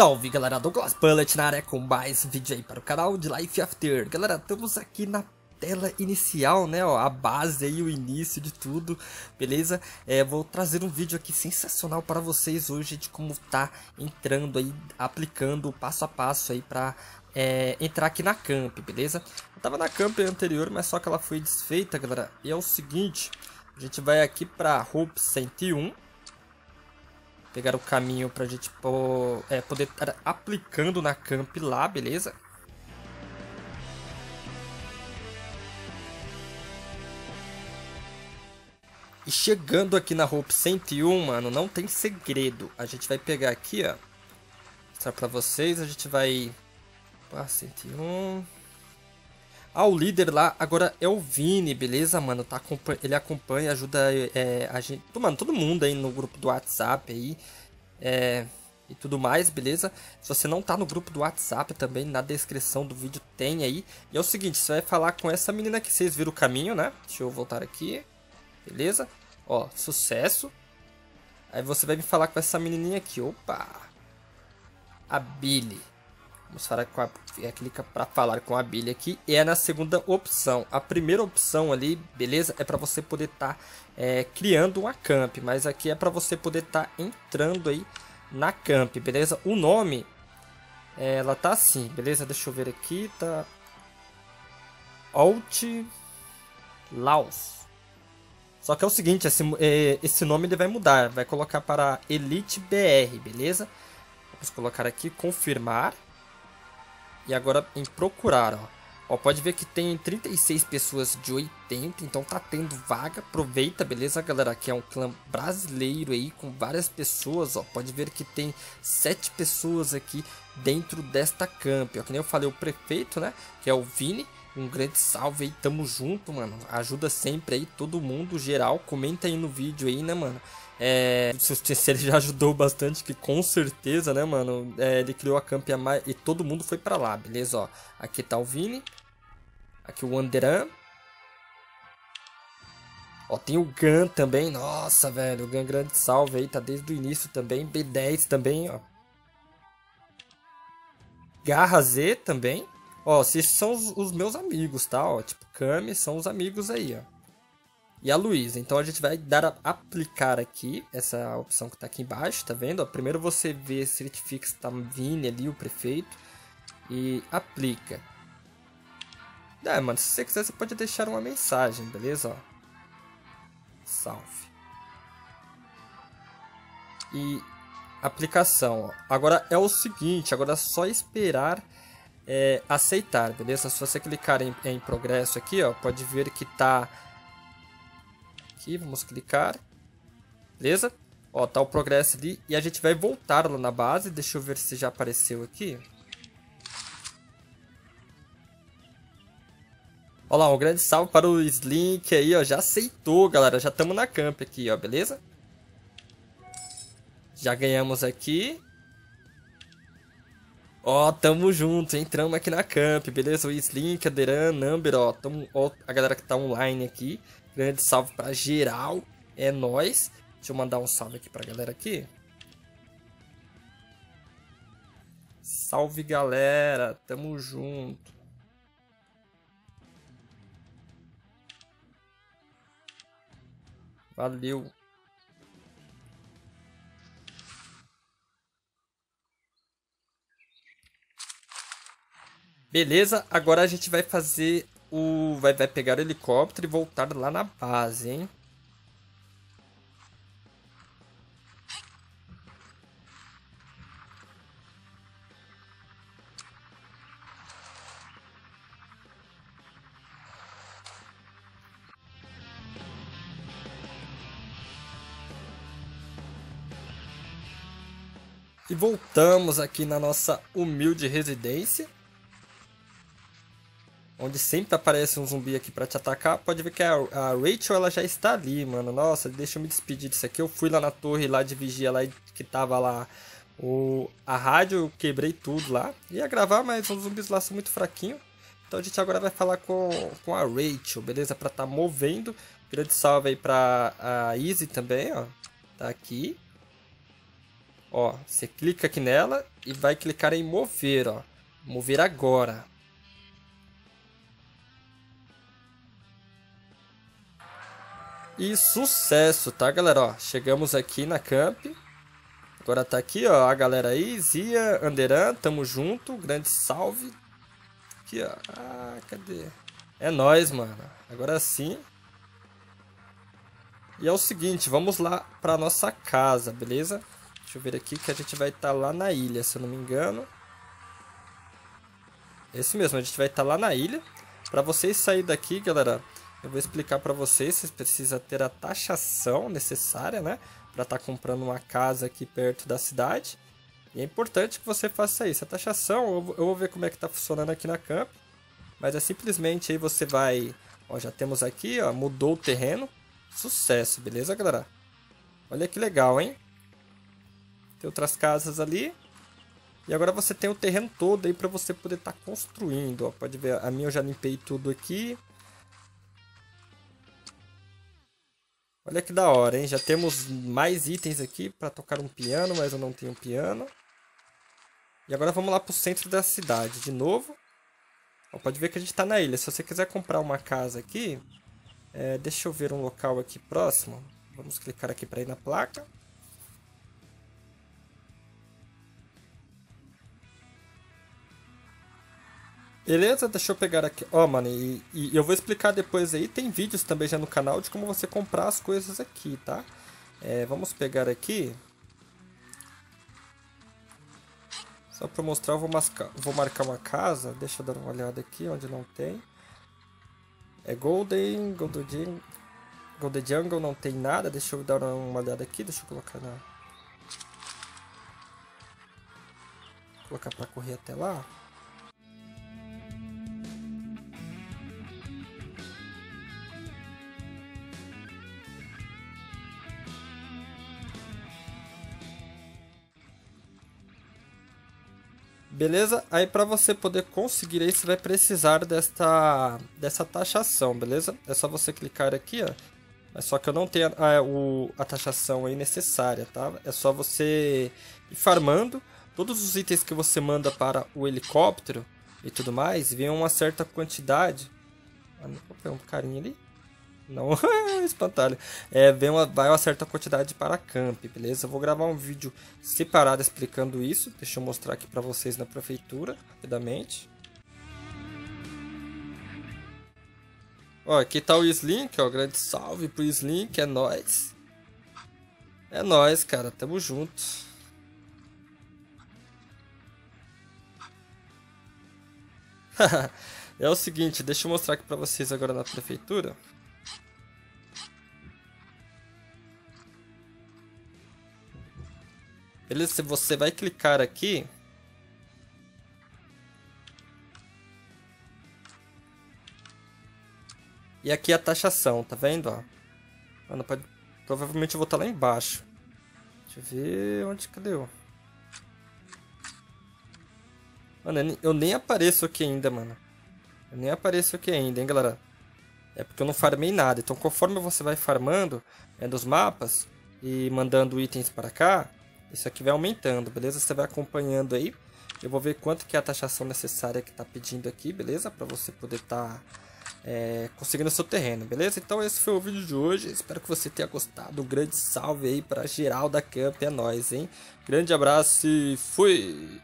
Salve galera, Douglas Bullet na área com mais vídeo aí para o canal de Life After Galera, estamos aqui na tela inicial, né, ó, a base aí, o início de tudo, beleza? É, vou trazer um vídeo aqui sensacional para vocês hoje de como tá entrando aí, aplicando o passo a passo aí para é, entrar aqui na camp, beleza? Eu tava na camp anterior, mas só que ela foi desfeita, galera, e é o seguinte, a gente vai aqui para Hope 101, pegar o caminho pra gente pô, é, poder estar aplicando na camp lá, beleza? E chegando aqui na Hope 101, mano, não tem segredo. A gente vai pegar aqui, ó. Mostrar pra vocês, a gente vai... Ah, 101... Ah, o líder lá agora é o Vini, beleza, mano? Tá, ele acompanha, ajuda é, a gente. Mano, todo mundo aí no grupo do WhatsApp aí. É, e tudo mais, beleza? Se você não tá no grupo do WhatsApp também, na descrição do vídeo tem aí. E é o seguinte, você vai falar com essa menina que vocês viram o caminho, né? Deixa eu voltar aqui. Beleza? Ó, sucesso. Aí você vai me falar com essa menininha aqui. Opa! A Billy. Vamos falar com a, é, clica para falar com a Billy aqui. E é na segunda opção. A primeira opção ali, beleza? É para você poder estar tá, é, criando uma camp. Mas aqui é para você poder estar tá entrando aí na camp, beleza? O nome, é, ela tá assim, beleza? Deixa eu ver aqui, tá... Alt Laos. Só que é o seguinte, esse, é, esse nome ele vai mudar. Vai colocar para Elite BR, beleza? Vamos colocar aqui, confirmar. E agora em procurar, ó. Ó, pode ver que tem 36 pessoas de 80, então tá tendo vaga. Aproveita, beleza, galera? Aqui é um clã brasileiro aí, com várias pessoas, ó. Pode ver que tem 7 pessoas aqui dentro desta camp, ó. Que nem eu falei, o prefeito, né? Que é o Vini. Um grande salve aí, tamo junto, mano. Ajuda sempre aí, todo mundo, geral. Comenta aí no vídeo aí, né, mano? É, se ele já ajudou bastante, que com certeza, né, mano? É, ele criou a camp e todo mundo foi pra lá, beleza? Ó, aqui tá o Vini. Aqui o Anderan. Ó, tem o Gun também. Nossa, velho. O Gun grande salve aí. Tá desde o início também. B10 também, ó. Garra Z também. Ó, esses são os, os meus amigos, tá? Ó, tipo, Kami são os amigos aí, ó e a Luísa. Então a gente vai dar a aplicar aqui, essa opção que está aqui embaixo, tá vendo? primeiro você vê, certifica se está Vini ali, o prefeito, e aplica. É, mano, se você quiser você pode deixar uma mensagem, beleza? Ó. Salve. E aplicação, ó. Agora é o seguinte, agora é só esperar é, aceitar, beleza? Se você clicar em, em progresso aqui, ó, pode ver que tá aqui, vamos clicar. Beleza? Ó, tá o progresso ali. E a gente vai voltar lá na base. Deixa eu ver se já apareceu aqui. Ó lá, um grande salve para o Slink aí, ó. Já aceitou, galera. Já estamos na camp aqui, ó. Beleza? Já ganhamos aqui. Ó, tamo junto. Entramos aqui na camp, beleza? O Slink, a Deran, Number, ó. Tamo, ó. A galera que tá online aqui. Grande salve pra geral. É nós. Deixa eu mandar um salve aqui pra galera aqui. Salve galera, tamo junto. Valeu. Beleza, agora a gente vai fazer o vai, vai pegar o helicóptero e voltar lá na base, hein? E voltamos aqui na nossa humilde residência onde sempre aparece um zumbi aqui para te atacar, pode ver que a, a, Rachel ela já está ali, mano. Nossa, deixa eu me despedir disso aqui. Eu fui lá na torre lá de vigia lá que tava lá o a rádio, quebrei tudo lá. Ia gravar, mas os zumbis lá são muito fraquinhos. Então a gente agora vai falar com, com a Rachel, beleza? Para tá movendo. Grande salve aí pra a Easy também, ó. Tá aqui. Ó, você clica aqui nela e vai clicar em mover, ó. Mover agora. E sucesso, tá, galera? Ó, chegamos aqui na camp. Agora tá aqui, ó, a galera aí. Zia, Anderan, tamo junto. Grande salve. Aqui, ó. Ah, cadê? É nóis, mano. Agora sim. E é o seguinte, vamos lá pra nossa casa, beleza? Deixa eu ver aqui que a gente vai estar tá lá na ilha, se eu não me engano. Esse mesmo, a gente vai estar tá lá na ilha. Para vocês sair daqui, galera, eu vou explicar para vocês. Vocês precisam ter a taxação necessária, né? Para estar tá comprando uma casa aqui perto da cidade. E é importante que você faça isso. A taxação, eu vou ver como é que está funcionando aqui na camp. Mas é simplesmente aí você vai... Ó, já temos aqui, ó, mudou o terreno. Sucesso, beleza, galera? Olha que legal, hein? Tem outras casas ali. E agora você tem o terreno todo aí para você poder estar tá construindo. Ó, pode ver, a minha eu já limpei tudo aqui. Olha que da hora, hein? Já temos mais itens aqui para tocar um piano, mas eu não tenho piano. E agora vamos lá para o centro da cidade de novo. Ó, pode ver que a gente está na ilha. Se você quiser comprar uma casa aqui, é, deixa eu ver um local aqui próximo. Vamos clicar aqui para ir na placa. Beleza, deixa eu pegar aqui. Ó, oh, mano, e, e, eu vou explicar depois aí. Tem vídeos também já no canal de como você comprar as coisas aqui, tá? É, vamos pegar aqui. Só pra mostrar, eu vou, vou marcar uma casa. Deixa eu dar uma olhada aqui onde não tem. É Golden, Golden, Golden Jungle não tem nada. Deixa eu dar uma olhada aqui. Deixa eu colocar na... Colocar pra correr até lá. Beleza? Aí para você poder conseguir isso, você vai precisar desta, dessa taxação, beleza? É só você clicar aqui, ó. Mas só que eu não tenho a, o, a taxação aí necessária, tá? É só você ir farmando. Todos os itens que você manda para o helicóptero e tudo mais, vem uma certa quantidade. Opa, um carinha ali. Não, espantalho. É, vem uma, vai uma certa quantidade para camp, beleza? Eu vou gravar um vídeo separado explicando isso. Deixa eu mostrar aqui para vocês na prefeitura, rapidamente. Ó, aqui tá o Slink, ó. Grande salve pro Slink, é nóis. É nóis, cara. Tamo junto. é o seguinte, deixa eu mostrar aqui pra vocês agora na prefeitura. Beleza? Você vai clicar aqui. E aqui é a taxação, tá vendo? Ó? Mano, pode... Provavelmente eu vou estar lá embaixo. Deixa eu ver onde cadê eu? Mano, eu nem apareço aqui ainda, mano. Eu nem apareço aqui ainda, hein, galera. É porque eu não farmei nada. Então, conforme você vai farmando é, dos mapas e mandando itens para cá, isso aqui vai aumentando, beleza? Você vai acompanhando aí. Eu vou ver quanto que é a taxação necessária que está pedindo aqui, beleza? Para você poder estar tá, é, conseguindo seu terreno, beleza? Então esse foi o vídeo de hoje. Espero que você tenha gostado. Um grande salve aí para geral da Camp. É nóis, hein? Grande abraço e fui!